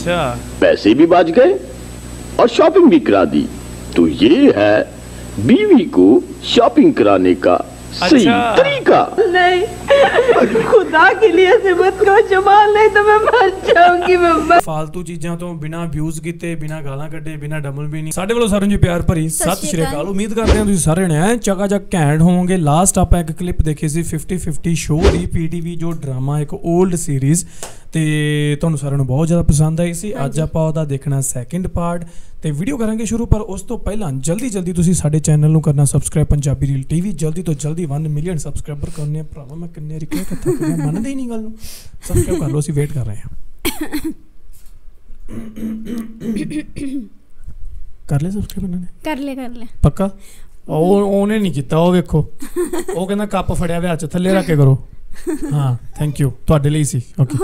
अच्छा। पैसे भी बच गए और शॉपिंग भी करा दी। तो ये है बीवी को शॉपिंग कराने का सही अच्छा। तरीका। नहीं खुदा के लिए से मत जमाल नहीं तो मैं मर जाऊँगी मम्मा फालतू चीजा तो बिना व्यूज़ किते बिना गालां कटे बिना डबल भी नहीं साडे वालों सारों जी प्यार भरी। सत श्री अकाल। उम्मीद करते हैं तुम सारे ने चका जक कैंड होंगे। लास्ट आप एक क्लिप देखे सी 50 50 शो री पीटीवी जो ड्रामा एक ओल्ड सीरीज़ ਤੇ ਤੁਹਾਨੂੰ ਸਾਰਿਆਂ ਨੂੰ ਬਹੁਤ ਜ਼ਿਆਦਾ ਪਸੰਦ ਆਈ ਸੀ। ਅੱਜ ਆਪਾਂ ਉਹਦਾ ਦੇਖਣਾ ਸੈਕਿੰਡ ਪਾਰਟ ਤੇ ਵੀਡੀਓ ਕਰਾਂਗੇ ਸ਼ੁਰੂ ਪਰ ਉਸ ਤੋਂ ਪਹਿਲਾਂ ਜਲਦੀ ਜਲਦੀ ਤੁਸੀਂ ਸਾਡੇ ਚੈਨਲ ਨੂੰ ਕਰਨਾ ਸਬਸਕ੍ਰਾਈਬ ਪੰਜਾਬੀ ਰੀਲ ਟੀਵੀ ਜਲਦੀ ਤੋਂ ਜਲਦੀ 1 ਮਿਲੀਅਨ ਸਬਸਕ੍ਰਾਈਬਰ ਕਰਨੇ ਆ। ਭਰਾਵਾ ਮੈਂ ਕਿੰਨੇ ਰਿਕਵੈਸਟ ਕਿੱਥੋਂ ਕਰਾਂ ਮੰਨਦੇ ਹੀ ਨਹੀਂ ਗੱਲ ਨੂੰ। ਸਬਸਕ੍ਰਾਈਬ ਕਰ ਲਓ ਅਸੀਂ ਵੇਟ ਕਰ ਰਹੇ ਹਾਂ। ਕਰ ਲਿਆ ਸਬਸਕ੍ਰਾਈਬ ਇਹਨਾਂ ਨੇ? ਕਰ ਲੈ ਕਰ ਲੈ ਪੱਕਾ? ਉਹ ਉਹਨੇ ਨਹੀਂ ਕੀਤਾ ਉਹ ਵੇਖੋ। ਉਹ ਕਹਿੰਦਾ ਕੱਪ ਫੜਿਆ ਵਿਆਹ ਚ ਥੱਲੇ ਰੱਖ ਕੇ ਕਰੋ। ਹਾਂ ਥੈਂਕ ਯੂ ਤੁਹਾਡੇ ਲਈ ਸੀ ਓਕੇ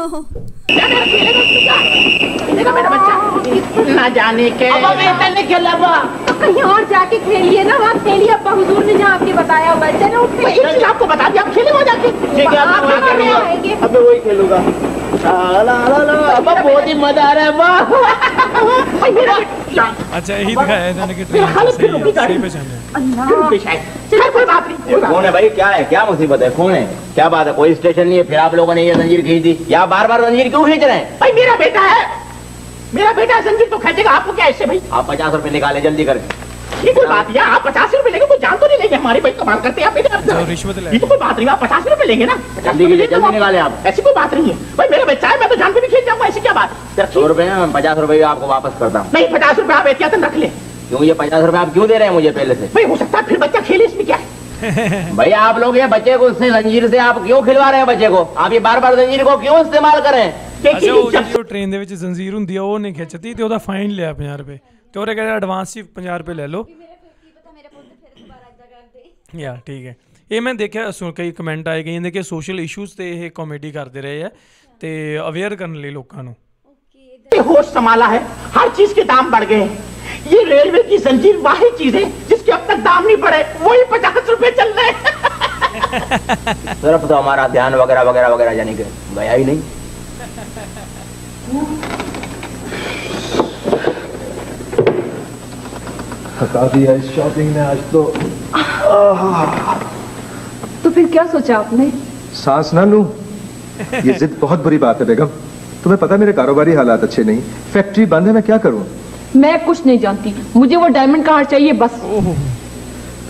ना जाने के अब वेतन ने खेला बा तो कहीं और जाके खेलिए ना वहाँ खेलिए अब्बा हुजूर ने जहाँ आपके बताया होगा चलो तो एक चीज आपको बता दिया आप खेले हो जाके ठीक है अब मैं वही खेलूंगा अब मैं वही खेलूंगा ला ला ला ला अब बहुत ही मजा आ रहा है वाह अच्छा यही दिखाया था लेकिन कौन है भाई? क्या है? क्या मुसीबत है? कौन है? क्या बात है? कोई स्टेशन नहीं है फिर आप लोगों ने ये जंजीर खींच दी। या बार बार जंजीर क्यों खींच रहे हैं? भाई मेरा बेटा है। मेरा बेटा जंजीर तो खेचेगा। आपको क्या इससे भाई? आप पचास रुपए निकाले जल्दी करके। ये कोई बात नहीं है आप पचास रुपए लेंगे कोई जान तो नहीं लेंगे हमारे भाई कमाल करते हैं आप मेरे जो रिश्वत ले ये तो कोई बात नहीं है, आप पचास रुपए लेंगे ना जल्दी कीजिए, जल्दी निकालें आप। ऐसी कोई बात नहीं है भाई मेरा बच्चा है मैं तो जान पे भी खेल जाऊंगा ऐसी क्या बात है? सौ रुपए हैं, मैं पचास रुपए भी आपको वापस करता हूँ नहीं पचास रुपए आप एहतियातन रख ले क्यों ये पचास रुपए आप क्यों दे रहे हैं मुझे पहले से भाई हो सकता है फिर बच्चा खेले इसमें क्या है भाई आप लोग ये बच्चे को उससे जंजीर से आप क्यों खिलवा रहे हैं बच्चे को आप ये बार बार जंजीर को क्यों इस्तेमाल करें देखिए ਅੱਛਾ ਉਹ जब ਜਿਹੜੀ ਉਹ ਟ੍ਰੇਨ ਦੇ ਵਿੱਚ ਜ਼ੰਜੀਰ ਹੁੰਦੀ ਆ ਉਹ ਨਹੀਂ ਖਿੱਚਦੀ ਤੇ ਉਹਦਾ ਫਾਈਨ ਲਿਆ 50 ਰੁਪਏ ਤੇ ਉਹਨੇ ਕਹਿੰਦਾ ਐਡਵਾਂਸ ਹੀ 50 ਰੁਪਏ ਲੈ ਲਓ ਯਾ ਠੀਕ ਹੈ ਇਹ ਮੈਂ ਦੇਖਿਆ ਸੁਣ ਕਈ ਕਮੈਂਟ ਆਏ ਗਏ ਨੇ ਕਿ ਸੋਸ਼ਲ ਇਸ਼ੂਜ਼ ਤੇ ਇਹ ਕਾਮੇਡੀ ਕਰਦੇ ਰਹੇ ਆ ਤੇ ਅਵੇਅਰ ਕਰਨ ਲਈ ਲੋਕਾਂ ਨੂੰ से होश संभाला है हर चीज के दाम बढ़ गए हैं ये रेलवे की जंजीर वाही चीज है जिसके अब तक दाम नहीं बढ़े वही पचास रुपए चल रहे हैं सिर्फ तो हमारा ध्यान वगैरह वगैरह वगैरह यानी कि गया ही नहीं थका दिया इस शॉपिंग ने आज तो। तो फिर क्या सोचा आपने? सांस ना लू। ये जिद बहुत बुरी बात है बेगम। तुम्हें पता मेरे कारोबारी हालात अच्छे नहीं। फैक्ट्री बंद है मैं क्या करूँ? मैं कुछ नहीं जानती। मुझे वो डायमंड का हार चाहिए बस।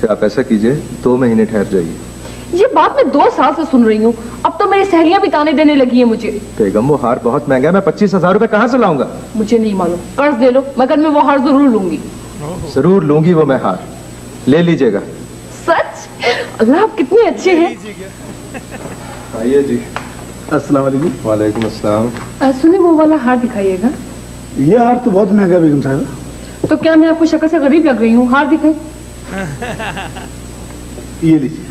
फिर आप ऐसा कीजिए दो महीने ठहर जाइए। ये बात मैं दो साल से सुन रही हूँ। अब तो मेरी सहेलियाँ भी ताने देने लगी है मुझे। बेगम वो हार बहुत महँगा है। मैं पच्चीस हज़ार रूपए कहाँ से लाऊँगा? मुझे नहीं मालूम। कर्ज दे लो मगर मैं वो हार ज़रूर लूँगी। ज़रूर लूँगी वो मैं हार। ले लीजिएगा। सच? अल्लाह आप कितने अच्छे हैं। आइए जी। अस्सलाम वालेकुम। वालेकुम अस्सलाम। सुनिए वो वाला हार दिखाइएगा। ये हार तो बहुत महँगा बेगम साहब तो क्या मैं आपको शक्ल से गरीब लग रही हूँ? हार दिखाई। ये लीजिए।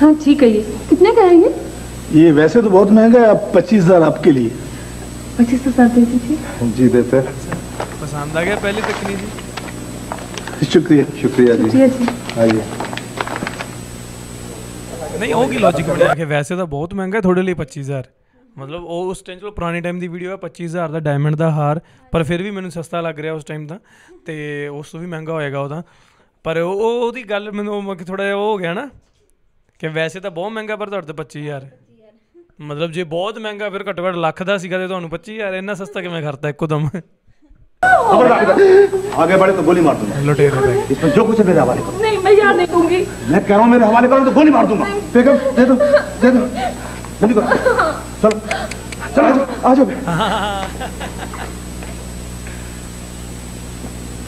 हाँ ठीक है ये। कितने का है ये? ये वैसे तो बहुत महँगा है अब पच्चीस हज़ार आपके लिए। पच्चीस हज़ार दे दीजिए। जी देते ਪਸੰਦ ਆ ਗਿਆ ਪਹਿਲੀ ਤੱਕਣੀ ਜੀ? ਸ਼ੁਕਰੀਆ ਸ਼ੁਕਰੀਆ ਜੀ। ਆਈਏ ਨਹੀਂ ਉਹ ਲੌਜੀਕ ਬਣਿਆ? ਕਿ ਵੈਸੇ ਤਾਂ ਬਹੁਤ ਮਹਿੰਗਾ ਤੁਹਾਡੇ ਲਈ 25000 ਮਤਲਬ ਉਹ ਉਸ ਟਾਈਮ ਚਲੋ ਪੁਰਾਣੇ ਟਾਈਮ ਦੀ ਵੀਡੀਓ ਹੈ 25000 ਦਾ ਡਾਇਮੰਡ ਦਾ ਹਾਰ ਪਰ ਫਿਰ ਵੀ ਮੈਨੂੰ ਸਸਤਾ ਲੱਗ ਰਿਹਾ ਉਸ ਟਾਈਮ ਦਾ ਤੇ ਉਸ ਤੋਂ ਵੀ ਮਹਿੰਗਾ ਹੋਏਗਾ ਉਹਦਾ ਪਰ ਉਹ ਉਹਦੀ ਗੱਲ ਮੈਨੂੰ ਥੋੜਾ ਜਿਹਾ ਉਹ ਹੋ ਗਿਆ ਨਾ ਕਿ ਵੈਸੇ ਤਾਂ ਬਹੁਤ ਮਹਿੰਗਾ ਪਰ ਤੁਹਾਡੇ ਤੇ 25000 ਮਤਲਬ ਜੇ ਬਹੁਤ ਮਹਿੰਗਾ ਫਿਰ ਘੱਟੋ ਘੱਟ ਲੱਖ ਦਾ ਸੀਗਾ ਤੇ ਤੁਹਾਨੂੰ 25000 ਇੰਨਾ ਸਸਤਾ ਕਿਵੇਂ ਕਰਤਾ ਇੱਕੋ ਦਮ? आगे बढ़े तो गोली मार दूँगा। इसमें जो कुछ है मेरे हवाले करो। नहीं मैं यार नहीं दूँगी मैं कह रहा हूँ मेरे हवाले करो तो गोली मार दूँगा। बेगम दे दो दे दो चलो चलो आ जाओ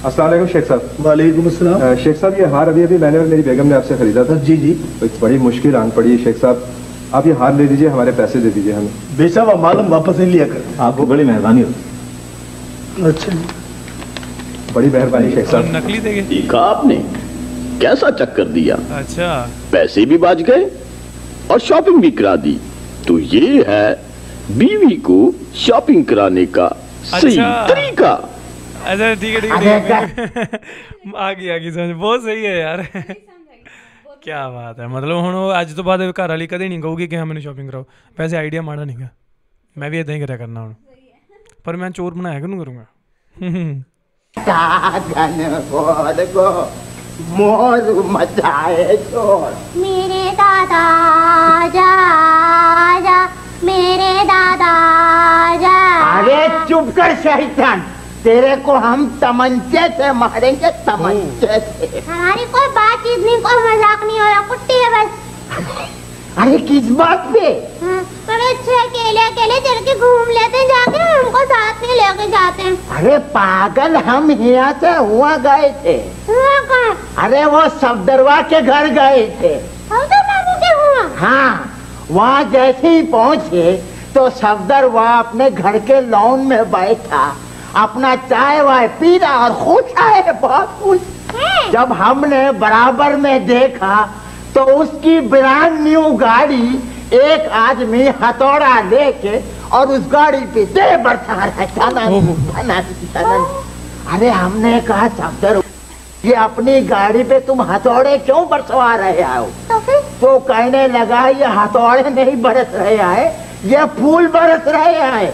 असलम शेख साहब। वालेकुम अस्सलाम। शेख साहब ये हार अभी अभी मैंने और मेरी बेगम ने आपसे खरीदा था। जी जी। तो बड़ी मुश्किल आन पड़ी है शेख साहब। आप ये हार ले दीजिए हमारे पैसे दे दीजिए हमें। बेशक मालूम वापस नहीं लिया कर। आपको बड़ी मेहरबानी होगी। अच्छा। बड़ी मेहरबानी शेख साहब नकली देंगे देखा आपने? कैसा चक्कर दिया? अच्छा। पैसे भी बच गए और शॉपिंग भी करा दी। तो ये है बीवी को शॉपिंग कराने का सही अच्छा। तरीका। अच्छा ठीक है ठीक है आ गई आ गई समझ। बहुत सही है यार। क्या बात है। मतलब हूँ अज तो बाद घर वाली कदे नहीं कहूगी कि हाँ मैंने शॉपिंग कराओ। वैसे आइडिया माड़ा नहीं है मैं भी इदा ही करा करना हूँ पर मैं चोर बनाया क्यों करूँगा? मोर मचाए चोर। मेरे दादा जा जा मेरे दादा जा। अरे चुप कर शैतान तेरे को हम तमंचे से मारेंगे तमंचे से। हमारी कोई बातचीत नहीं कोई मज़ाक नहीं हो रहा कुट्टी है बस। अरे किस बात पे? हाँ, अकेले अकेले चल के घूम लेते जाके। हमको साथ में लेके जाते अरे पागल हम यहाँ से हुआ गए थे। हुआ अरे वो सफदरवा के घर गए थे। तो हुआ? हाँ वहाँ जैसे ही पहुँचे तो सफदर वहाँ अपने घर के लॉन में बैठा अपना चाय वाय पी रहा और खुश आए बहुत खुश जब हमने बराबर में देखा तो उसकी ब्रांड न्यू गाड़ी एक आदमी हथौड़ा लेके और उस गाड़ी पे दे बरसा है। अरे हमने कहा सफदर ये अपनी गाड़ी पे तुम हथौड़े क्यों बरसवा रहे हो? तो तो कहने लगा ये हथौड़े नहीं बरस रहे हैं ये फूल बरस रहे हैं।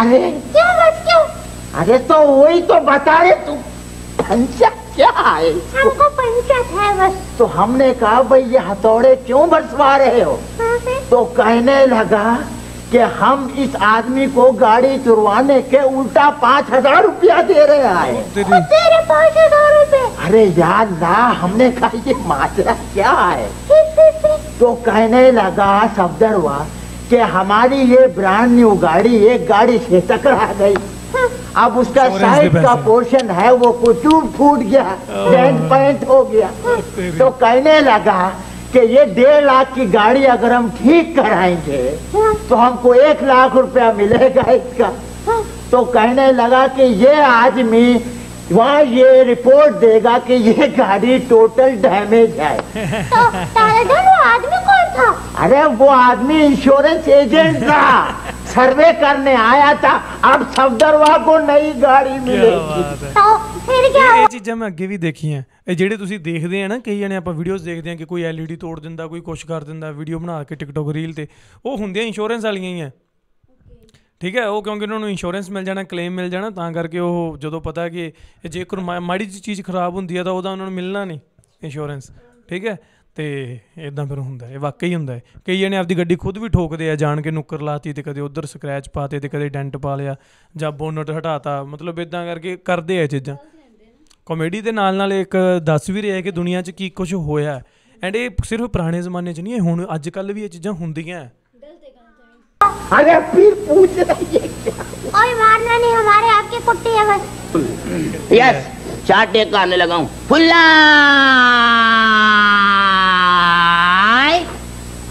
अरे। क्यों बस क्यों? अरे तो वही तो बता रहे तुम पंचा क्या है? हमको पंचायत है बस। तो हमने कहा भाई ये हथौड़े क्यों बरसवा रहे हो? हाँ तो कहने लगा कि हम इस आदमी को गाड़ी चुरवाने के उल्टा पाँच हज़ार रूपया दे रहे हैं। तेरे पाँच हज़ार रुपए अरे यार ना हमने कहा ये माजरा क्या है? तो कहने लगा सफदरवा कि हमारी ये ब्रांड न्यू गाड़ी एक गाड़ी से टकरा गई। हाँ, अब उसका साइड का पोर्शन है वो कुछ टूट फूट गया डेंट पेंट हो गया। तो कहने लगा कि ये डेढ़ लाख की गाड़ी अगर हम ठीक कराएँगे हाँ, तो हमको एक लाख रुपया मिलेगा इसका। हाँ। तो कहने लगा कि ये आदमी वहाँ ये रिपोर्ट देगा कि ये गाड़ी टोटल डैमेज है। तो वो आदमी कौन था? अरे वो आदमी इंश्योरेंस एजेंट था। सर्वे करने आया था। अब सफदरवा को नई गाड़ी मिलेगी। ਫਿਰ ਕੀ ਇਹ ਚੀਜ਼ਾਂ ਮੈਂ ਅੱਗੇ ਵੀ ਦੇਖੀਆਂ। ਇਹ ਜਿਹੜੇ ਤੁਸੀਂ ਦੇਖਦੇ ਆ ਨਾ ਕਈ ਜਣੇ ਆਪਾਂ ਵੀਡੀਓਜ਼ ਦੇਖਦੇ ਆ ਕਿ ਕੋਈ ਐਲਈਡੀ ਤੋੜ ਦਿੰਦਾ ਕੋਈ ਕੁਛ ਕਰ ਦਿੰਦਾ ਵੀਡੀਓ ਬਣਾ ਕੇ ਟਿਕਟੋਕ ਰੀਲ ਤੇ। ਉਹ ਹੁੰਦੀਆਂ ਇੰਸ਼ੋਰੈਂਸ ਵਾਲੀਆਂ ਹੀ ਆ। ਠੀਕ ਹੈ ਉਹ ਕਿਉਂਕਿ ਉਹਨਾਂ ਨੂੰ ਇੰਸ਼ੋਰੈਂਸ ਮਿਲ ਜਾਣਾ ਕਲੇਮ ਮਿਲ ਜਾਣਾ ਤਾਂ ਕਰਕੇ ਉਹ ਜਦੋਂ ਪਤਾ ਕਿ ਜੇਕਰ ਮਾੜੀ ਜੀ ਚੀਜ਼ ਖਰਾਬ ਹੁੰਦੀ ਹੈ ਤਾਂ ਉਹਦਾ ਉਹਨਾਂ ਨੂੰ ਮਿਲਣਾ ਨਹੀਂ ਇੰਸ਼ੋਰੈਂਸ ਠੀਕ ਹੈ ਤੇ ਇਦਾਂ ਫਿਰ ਹੁੰਦਾ ਇਹ ਵਾਕਈ ਹੁੰਦਾ ਹੈ। ਕਈ ਜਣੇ ਆਪਦੀ ਗੱਡੀ ਖੁਦ ਵੀ ਠੋਕਦੇ ਆ ਜਾਣ ਕੇ ਨੁੱਕਰ ਲਾਤੀ ਤੇ ਕਦੇ ਉਧਰ ਸਕ੍ਰੈਚ ਪਾਤੇ ਤੇ ਕਦੇ ਡੈਂਟ ਪਾ ਲਿਆ ਜਾਂ ਬੋਨਟ ਹਟਾਤਾ ਮਤਲਬ ਇਦਾਂ ਕਰਕੇ ਕਰਦੇ ਆ ਇਹ ਚੀਜ਼ਾਂ। ਕਾਮੇਡੀ ਦੇ ਨਾਲ ਨਾਲ ਇੱਕ ਦੱਸ ਵੀ ਰਿਹਾ ਹੈ ਕਿ ਦੁਨੀਆ 'ਚ ਕੀ ਕੁਝ ਹੋਇਆ ਐਂਡ ਇਹ ਸਿਰਫ ਪੁਰਾਣੇ ਜ਼ਮਾਨੇ 'ਚ ਨਹੀਂ ਇਹ ਹੁਣ ਅੱਜ ਕੱਲ ਵੀ ਇਹ ਚੀਜ਼ਾਂ ਹੁੰਦੀਆਂ ਹੈ। अरे फिर पूछ रही है क्या कोई मारना नहीं हमारे आपकी कुट्टी है बस यस चार टेक का आने लगा हूँ फुल्ला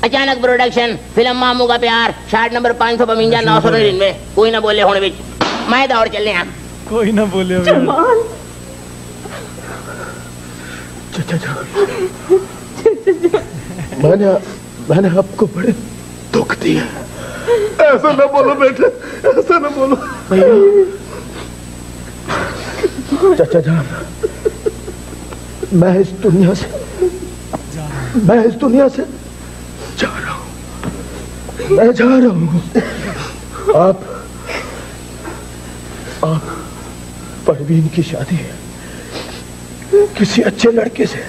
अचानक प्रोडक्शन फिल्म मामू का प्यार शार्ट नंबर पाँच सौ बवंजा नौ सौ निन्यानवे कोई ना बोले होने बिच मैं दौड़ चलने हैं ਕੋਈ ਨਾ ਬੋਲਿਓ ਵੀ जमाल मैंने मैंने आपको बड़े दुख दिए। ऐसा ना बोलो बेटे, ऐसा ना बोलो। चाचा जान, मैं इस दुनिया से, मैं इस दुनिया से जा रहा हूँ। मैं जा रहा हूँ। आप आप परवीन की शादी किसी अच्छे लड़के से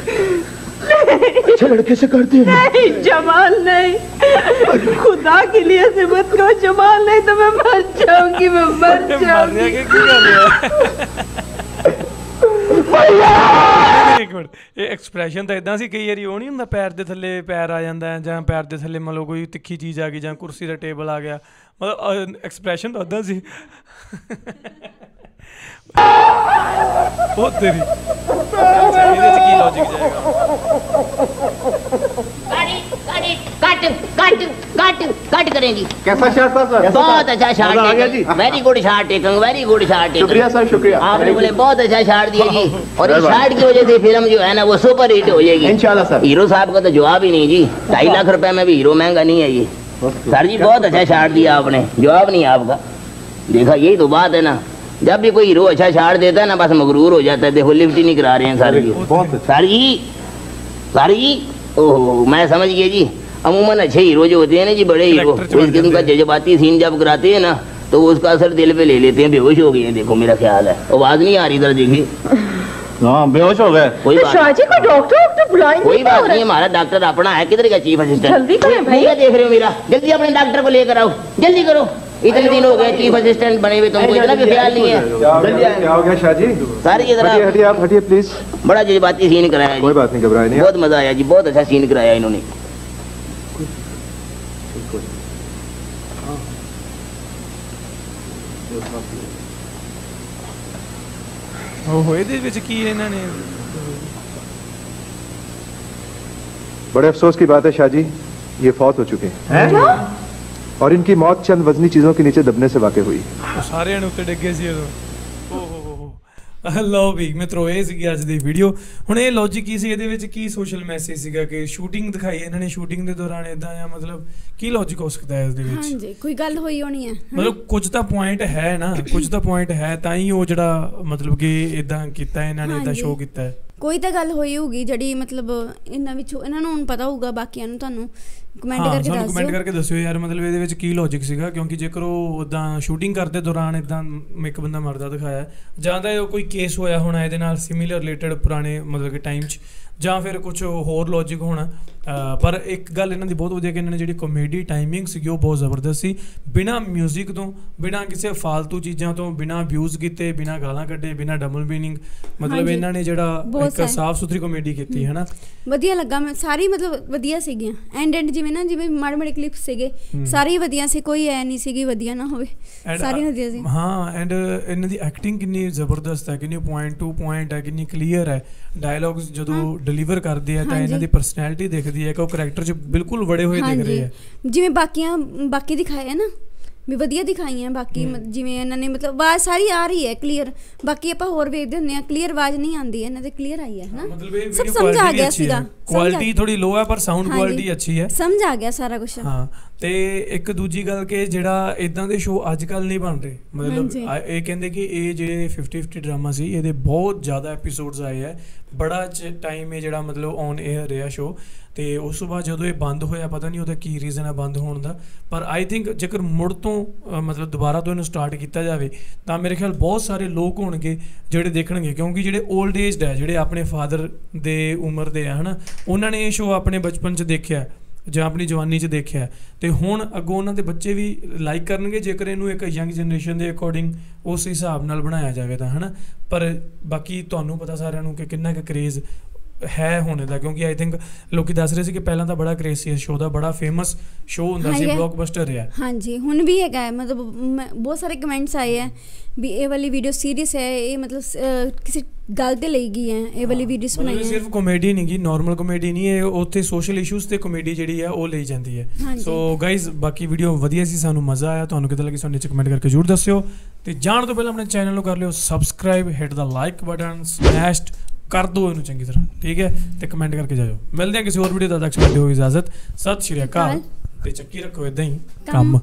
अच्छे लड़के से कर दिए नहीं जमाल नहीं खुदा के लिए ऐसे मत करो जमाल नहीं तो मैं मर जाऊंगी मैं मर ਮਾਰਨੇ जाऊंगी ਕੇ ਕੀ ਗੱਲ ਹੈ ਇੱਕ ਮਿੰਟ ਇਹ ਐਕਸਪ੍ਰੈਸ਼ਨ ਤਾਂ ਇਦਾਂ ਸੀ ਕਈ ਵਾਰੀ ਉਹ ਨਹੀਂ ਹੁੰਦਾ ਪੈਰ ਦੇ ਥੱਲੇ ਪੈਰ ਆ ਜਾਂਦਾ ਹੈ ਜਾਂ ਪੈਰ ਦੇ ਥੱਲੇ ਮੰਨ ਲਓ ਕੋਈ ਤਿੱਖੀ ਚੀਜ਼ ਆ ਗਈ ਜਾਂ ਕੁਰਸੀ ਦਾ ਟੇਬਲ ਆ ਗਿਆ ਮਤਲਬ ਐਕਸਪ੍ਰੈਸ਼ਨ ਤਾਂ ਉਦਾਂ ਸੀ ਉਹ ਤੇਰੀ ये लॉजिक जाएगा बहुत अच्छा आपने बोले बहुत अच्छा दिया जी। और की वजह से फ़िल्म जो है ना वो सुपर हिट हो जाएगी। हीरो तो जवाब ही नहीं जी। ढाई लाख रुपए में भी हीरो महँगा नहीं है ये। सर जी बहुत अच्छा शार्ट दिया आपने। जवाब नहीं आपका। देखा यही तो बात है ना। जब भी कोई हीरो अच्छा शार्ट देता है ना बस मगरूर हो जाता है देखो लिफ्ट ही नहीं करा रहे हैं sir. Sir ji sir ji ओहो मैं समझ गया जी। अमूमन अच्छे हीरो जो होते हैं ना जी बड़े हीरो। इस किस्म का जज्बाती सीन जब कराते हैं ना तो वो उसका असर दिल पे ले लेते हैं बेहोश हो गए हैं। देखो मेरा ख्याल है। आवाज़ नहीं आ रही इधर देखिए हाँ बेहोश हो गए। कोई तो बात को डॉक्टर डॉक्टर बुलाएँ कोई बात नहीं हमारा डॉक्टर अपना है। किधर का चीफ असिस्टेंट जल्दी करें भाई। देख रहे हो मेरा। जल्दी अपने डॉक्टर को लेकर आओ। जल्दी करो। इतने दिन हो गए चीफ असिस्टेंट बने हुए तुमको इतना भी ख्याल नहीं है क्या क्या हो गया शाह जी सारी की हटिए तरह हटिए आप हटिए प्लीज बड़ा जज्बाती सीन कराया कोई जी बात नहीं घबराए नहीं बहुत मजा आया जी बहुत अच्छा सीन कराया इन्होंने ਓਹੋ ਇਹਦੇ ਵਿੱਚ ਕੀ ਇਹਨਾਂ ਨੇ बड़े अफसोस की बात है शाह जी ये फौत हो चुके हैं ਔਰ ਇਨਕੀ ਮੌਤ ਚੰਦ ਵਜ਼ਨੀ ਚੀਜ਼ੋਂ ਕੇ ਨੀਚੇ ਦਬਨੇ ਸੇ ਵਾਕੇ ਹੋਈ ਸਾਰਿਆਂ ਨੇ ਉੱਤੇ ਡਿੱਗੇ ਸੀ ਉਦੋਂ ਲਓ ਵੀ ਮਿੱਤਰੋ ਇਹ ਸੀਗੀ ਅੱਜ ਦੀ ਵੀਡੀਓ ਹੁਣ ਇਹ ਲੌਜੀਕ ਕੀ ਸੀ ਇਹਦੇ ਵਿੱਚ ਕੀ ਸੋਸ਼ਲ ਮੈਸੇਜ ਸੀਗਾ ਕਿ ਸ਼ੂਟਿੰਗ ਦਿਖਾਈ ਇਹਨਾਂ ਨੇ ਸ਼ੂਟਿੰਗ ਦੇ ਦੌਰਾਨ ਇਦਾਂ ਆ ਮਤਲਬ ਕੀ ਲੌਜੀਕ ਹੋ ਸਕਦਾ ਹੈ ਇਸ ਦੇ ਵਿੱਚ ਹਾਂਜੀ ਕੋਈ ਗੱਲ ਹੋਈ ਹੋਣੀ ਹੈ ਮਤਲਬ ਕੁਝ ਤਾਂ ਪੁਆਇੰਟ ਹੈ ਨਾ ਕੁਝ ਤਾਂ ਪੁਆਇੰਟ ਹੈ ਤਾਂ ਹੀ ਉਹ ਜਿਹੜਾ ਮਤਲਬ ਕਿ ਇਦਾਂ ਕੀਤਾ ਇਹਨਾਂ ਨੇ ਇਦਾਂ ਸ਼ੋਅ ਕੀਤਾ ਕੋਈ ਤਾਂ ਗੱਲ ਹੋਈ ਹੋਊਗੀ ਜਿਹੜੀ ਮਤਲਬ ਇਹਨਾਂ ਵਿੱਚੋਂ ਇਹਨਾਂ ਨੂੰ ਪਤਾ ਹੋਊਗਾ ਬਾਕੀਆਂ ਨੂੰ ਤੁਹਾਨੂੰ ਕਮੈਂਟ ਕਰਕੇ ਸਾਨੂੰ ਦੱਸ ਕਮੈਂਟ ਦਿਓ ਕਰਕੇ ਦੱਸਿਓ ਯਾਰ ਮਤਲਬ ਇਹਦੇ ਵਿੱਚ ਕੀ ਲੌਜੀਕ ਸੀਗਾ ਕਿਉਂਕਿ ਜੇਕਰ ਉਹ ਉਦਾਂ ਸ਼ੂਟਿੰਗ ਕਰਦੇ ਦੌਰਾਨ ਇਦਾਂ ਇੱਕ ਬੰਦਾ ਮਰਦਾ ਦਿਖਾਇਆ ਜਾਂ ਤਾਂ ਇਹ ਕੋਈ ਕੇਸ ਹੋਇਆ ਹੋਣਾ ਇਹਦੇ ਨਾਲ ਸਿਮਿਲਰ ਰਿਲੇਟਡ ਪੁਰਾਣੇ ਮਤਲਬ ਕਿ ਟਾਈਮ 'ਚ ਜਾਂ ਫਿਰ ਕੁਝ ਹੋਰ ਲੌਜੀਕ ਹੋਣਾ ਪਰ ਇੱਕ ਗੱਲ ਇਹਨਾਂ ਦੀ ਬਹੁਤ ਵਧੀਆ ਕਿ ਇਹਨਾਂ ਨੇ ਜਿਹੜੀ ਕਾਮੇਡੀ ਟਾਈਮਿੰਗ ਸੀਗੀ ਉਹ ਬਹੁਤ ਜ਼ਬਰਦਸਤ ਸੀ ਬਿਨਾ 뮤직 ਤੋਂ ਬਿਨਾ ਕਿਸੇ ਫਾਲਤੂ ਚੀਜ਼ਾਂ ਤੋਂ ਬਿਨਾ ਵਿਊਜ਼ ਕੀਤੇ ਬਿਨਾ ਗਾਲਾਂ ਕੱਢੇ ਬਿਨਾ ਡਬਲ ਮੀਨਿੰਗ ਮਤਲਬ। ਇਹਨਾਂ ਨੇ ਜਿਹੜਾ ਇੱਕ। ਸਾਫ਼ ਸੁਥਰੀ ਕਾਮੇਡੀ ਕੀਤੀ ਹੈ ਨਾ ਵਧੀਆ ਲੱਗਾ ਮੈਂ ਸਾਰੀ ਮਤਲਬ ਵਧੀਆ ਸੀਗੀਆਂ ਐਂਡ ਐਂਡ ਜਿਵੇਂ ਨਾ ਜਿਵੇਂ ਮਾੜੇ ਮਾੜੇ ਕਲਿੱਪ ਸੀਗੇ ਸਾਰੀ ਵਧੀਆ ਸੀ ਕੋਈ ਐ ਨਹੀਂ ਸੀਗੀ ਵਧੀਆ ਨਾ ਹੋਵੇ। ਸਾਰੀ ਵਧੀਆ ਸੀ। ਹਾਂ ਐਂਡ ਇਹਨਾਂ ਦੀ ਐਕਟਿੰਗ ਕਿੰਨੀ ਜ਼ਬਰਦਸਤ ਹੈ ਕਿੰਨੀ ਪੁਆਇੰਟ ਟੂ ਪੁਆਇੰਟ ਹੈ ਕਿੰਨੀ ਕਲੀਅਰ ਹੈ। ਡਾਇਲੌਗਸ ਜਦੋਂ ਡਿਲੀਵਰ ਕਰਦੇ ਆ ਤਾਂ। ਇਹਨਾਂ ਦੀ ਪਰਸਨੈਲਿਟੀ ਦਿਖਦੀ ਹੈ ਕਿ ਉਹ ਕੈਰੈਕਟਰ 'ਚ ਬਿਲਕੁਲ ਵੜੇ ਹੋਏ ਦਿਖ ਰਹੇ ਆ। ਜਿਵੇਂ ਬਾਕੀਆਂ ਬਾਕੀ ਦਿਖਾਏ ਆ ਨਾ ਵੀ ਵਧੀਆ ਦਿਖਾਈਆਂ ਬਾਕੀ ਜਿਵੇਂ ਇਹਨਾਂ ਨੇ ਮਤਲਬ ਆਵਾਜ਼ ਸਾਰੀ ਆ ਰਹੀ ਹੈ ਕਲੀਅਰ ਬਾਕੀ ਆਪਾਂ ਹੋਰ ਵੇਖਦੇ ਹੁੰਦੇ ਆ ਕਲੀਅਰ ਆਵਾਜ਼ ਨਹੀਂ ਆਉਂਦੀ ਇਹਨਾਂ ਦੇ ਕਲੀਅਰ ਆਈ ਹੈ ਨਾ ਮਤਲਬ ਇਹ ਵੀਡੀਓ ਕੁਆਲਿਟੀ ਅੱਛੀ ਹੈ। ਕੁਆਲਿਟੀ ਥੋੜੀ ਲੋ ਹੈ ਪਰ ਸਾਊਂਡ। ਕੁਆਲਿਟੀ ਅੱਛੀ ਹੈ। ਸਮਝ ਆ ਗਿਆ ਸਾਰਾ ਕੁਝ ਹਾਂ। ਤੇ ਇੱਕ ਦੂਜੀ ਗੱਲ ਕਿ ਜਿਹੜਾ ਇਦਾਂ ਦੇ ਸ਼ੋਅ ਅੱਜ ਕੱਲ ਨਹੀਂ ਬਣ ਰਹੇ। ਮਤਲਬ ਇਹ ਕਹਿੰਦੇ ਕਿ ਇਹ ਜਿਹੜੇ 50 50 ਡਰਾਮਾ ਸੀ ਇਹਦੇ ਬਹੁਤ ਜ਼ਿਆਦਾ ਐਪੀਸੋਡਸ ਆਏ ਆ। ਬੜਾ ਟਾਈਮ ਇਹ ਜਿਹੜਾ ਮਤਲਬ ਔਨ 에ਅਰ ਰਿਹਾ ਸ਼ੋਅ ਤੇ ਉਸ ਤੋਂ ਬਾਅਦ ਜਦੋਂ ਇਹ ਬੰਦ ਹੋਇਆ ਪਤਾ ਨਹੀਂ ਉਹਦਾ ਕੀ ਰੀਜ਼ਨ ਹੈ ਬੰਦ ਹੋਣ ਦਾ। ਪਰ ਆਈ ਥਿੰਕ ਜੇਕਰ ਮੁੜ ਤੋਂ ਮਤਲਬ ਦੁਬਾਰਾ ਤੋਂ ਇਹਨੂੰ ਸਟਾਰਟ ਕੀਤਾ ਜਾਵੇ ਤਾਂ ਮੇਰੇ ਖਿਆਲ ਬਹੁਤ ਸਾਰੇ ਲੋਕ ਹੋਣਗੇ ਜਿਹੜੇ ਦੇਖਣਗੇ। ਕਿਉਂਕਿ ਜਿਹੜੇ 올ਡ ਏਜਡ ਹੈ ਜਿਹੜੇ ਆਪਣੇ ਫਾਦਰ ਦੇ ਉਮਰ ਦੇ ਆ ਹਨਾ ਉਹਨਾਂ ਨੇ ਇਹ ਸ਼ੋਅ ਆਪਣੇ ਬਚਪਨ 'ਚ ਦੇਖਿਆ। ਜਾਂ ਆਪਣੀ ਜਵਾਨੀ 'ਚ ਦੇਖਿਆ। ਤੇ ਹੁਣ ਅੱਗੋਂ ਉਹਨਾਂ ਦੇ ਬੱਚੇ ਵੀ ਲਾਈਕ ਕਰਨਗੇ, ਜੇਕਰ ਇਹਨੂੰ ਇੱਕ ਯੰਗ ਜਨਰੇਸ਼ਨ ਦੇ ਅਕੋਰਡਿੰਗ ਉਸ ਹਿਸਾਬ ਨਾਲ ਬਣਾਇਆ ਜਾਵੇ ਤਾਂ, ਹਨਾ? ਪਰ ਬਾਕੀ ਤੁਹਾਨੂੰ ਪਤਾ ਸਾਰਿਆਂ ਨੂੰ ਕਿ ਕਿੰਨਾ ਕੁ ਕਰੇਜ਼ ਹੈ ਹੋਣੇ ਦਾ ਕਿਉਂਕਿ ਆਈ ਥਿੰਕ ਲੋਕੀ ਦੱਸ ਰਹੇ ਸੀ ਕਿ ਪਹਿਲਾਂ ਤਾਂ ਬੜਾ ਕਰੇਜ਼ ਸੀ ਇਸ ਸ਼ੋਅ ਦਾ ਬੜਾ ਫੇਮਸ ਸ਼ੋਅ ਹੁੰਦਾ ਸੀ। ਬਲੌਕਬਸਟਰ ਰਿਹਾ ਹਾਂਜੀ ਹੁਣ ਵੀ ਹੈਗਾ ਹੈ, ਮਤਲਬ ਬਹੁਤ ਸਾਰੇ ਕਮੈਂਟਸ ਆਏ ਹੈ ਵੀ ਇਹ ਵਾਲੀ ਵੀਡੀਓ ਸੀਰੀਅਸ ਹੈ ਇਹ ਮਤਲਬ ਕਿਸੇ ਗੱਲ ਤੇ ਲਈ ਗਈ ਹੈ ਇਹ ਵਾਲੀ ਵੀਡੀਓਸ ਬਣਾਈ ਸਿਰਫ ਹੈ ਕਾਮੇਡੀ ਨਹੀਂ ਗੀ ਨਾਰਮਲ ਕਾਮੇਡੀ ਨਹੀਂ ਇਹ ਉੱਥੇ ਸੋਸ਼ਲ ਇਸ਼ੂਜ਼ ਤੇ ਕਾਮੇਡੀ ਜਿਹੜੀ ਹੈ ਉਹ ਲਈ ਜਾਂਦੀ ਹੈ। ਸੋ ਗਾਇਜ਼ ਬਾਕੀ ਵੀਡੀਓ ਵਧੀਆ ਸੀ ਸਾਨੂੰ ਮਜ਼ਾ ਆਇਆ ਤੁਹਾਨੂੰ ਕਿਦਾਂ ਲੱਗੀ ਸਾਨੂੰ ਨੀਚੇ ਕਮੈਂਟ ਕਰਕੇ ਜ਼ਰੂਰ ਦੱਸਿਓ ਤੇ ਜਾਣ ਤੋਂ ਪਹਿਲਾਂ ਆਪਣੇ ਚੈਨਲ ਨੂੰ ਕਰ ਲਿਓ ਸਬਸਕ੍ਰਾਈਬ ਹਿੱਟ ਦਾ ਲਾਈਕ ਬਟਨ ਸਮੈਸ਼ਡ ਕਰ ਦਿਓ ਇਹਨੂੰ ਚੰਗੀ ਤਰ੍ਹਾਂ ਠੀਕ ਹੈ? ਤੇ ਕਮੈਂਟ ਕਰਕੇ ਜਾਇਓ। ਮਿਲਦੇ ਹਾਂ ਕਿਸੇ ਹੋਰ ਵੀਡੀਓ ਤਦ ਤੱਕ ਦਿਓ ਇਜਾਜ਼ਤ। ਸਤਿ ਸ਼੍ਰੀ ਅਕਾਲ। ਤੇ ਚੱਕੀ ਰੱਖੋ ਇਦਾਂ ਹੀ ਕੰਮ।